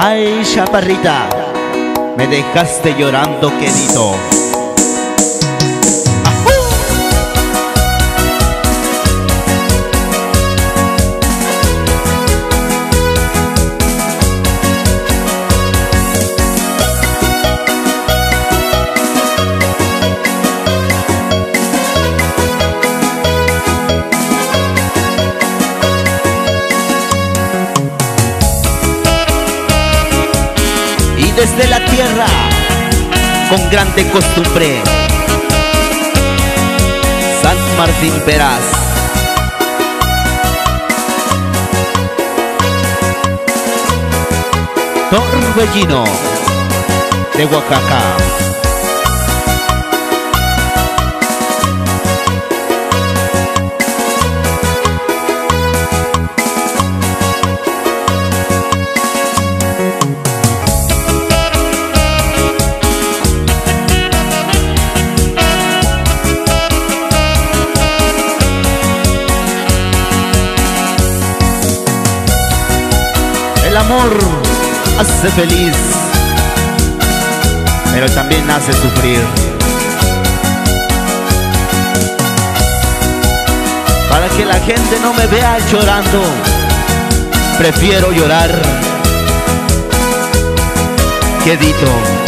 Ay, chaparrita, me dejaste llorando, querido. Desde la tierra con grande costumbre. San Martín Peraz. Torbellino de Oaxaca. Amor hace feliz, pero también hace sufrir. Para que la gente no me vea llorando, prefiero llorar. Quedito.